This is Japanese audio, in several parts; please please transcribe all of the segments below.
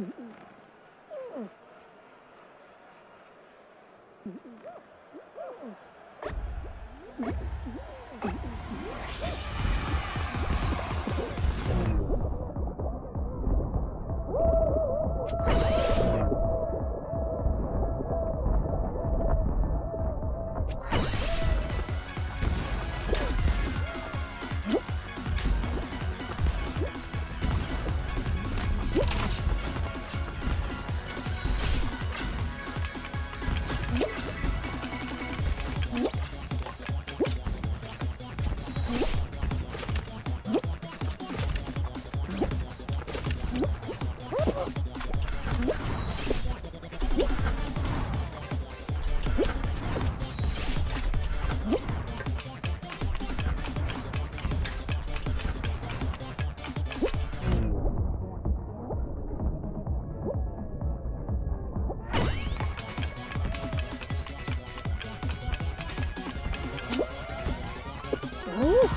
Mm-hmm.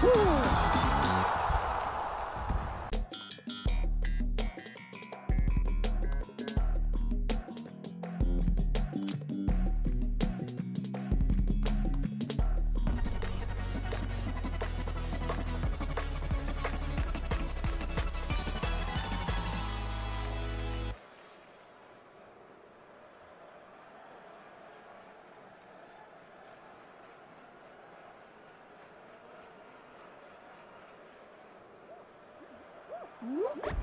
Woo-hoo! Hum?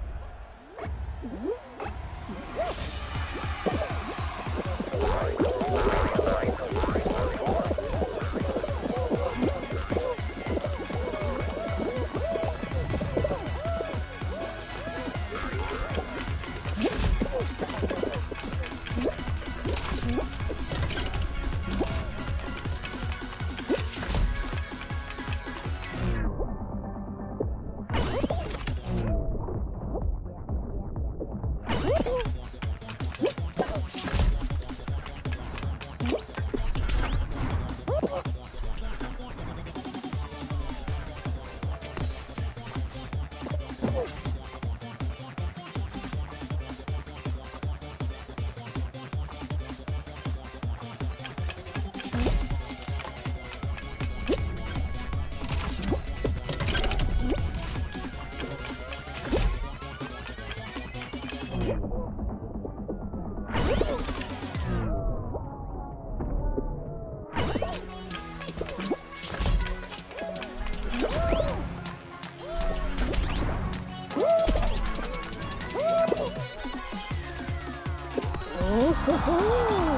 ほほほ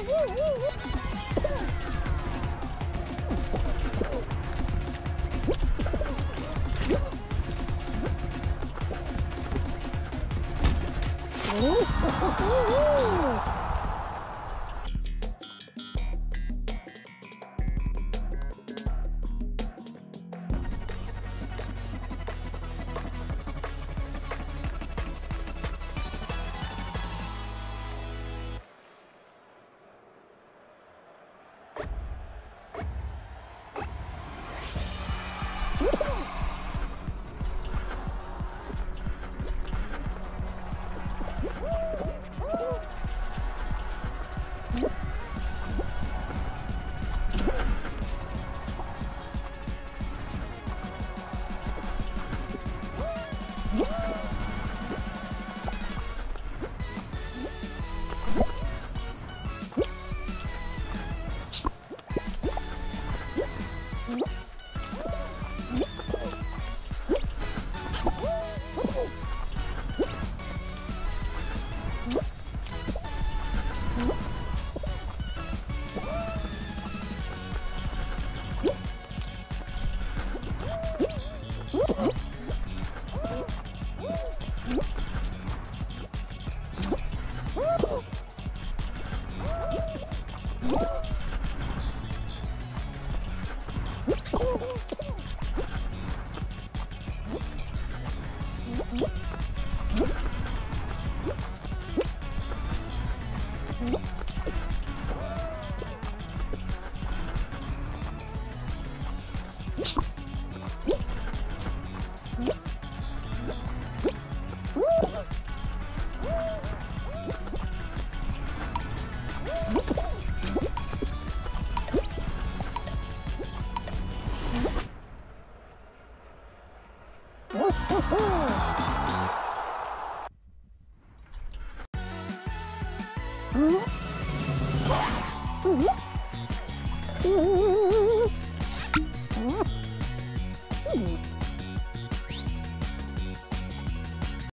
Oh. Woo!